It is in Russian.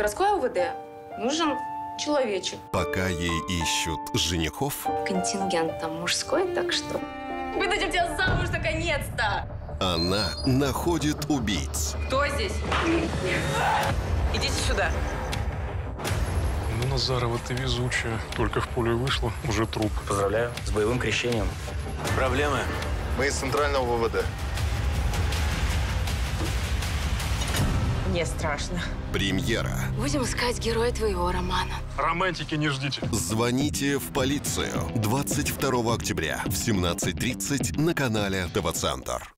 городской УВД нужен человечек. Пока ей ищут женихов, Контингент там мужской, так что... Выдадим тебя замуж наконец-то! она находит убийц. Кто здесь? Идите сюда. Ну, Назарова, ты везучая. Только в поле вышла, уже труп. Поздравляю с боевым крещением. Проблемы? Мы из центрального ВВД. Мне страшно. Премьера. Будем искать героя твоего романа. Романтики не ждите. Звоните в полицию 22 октября в 17.30 на канале ТВ Центр.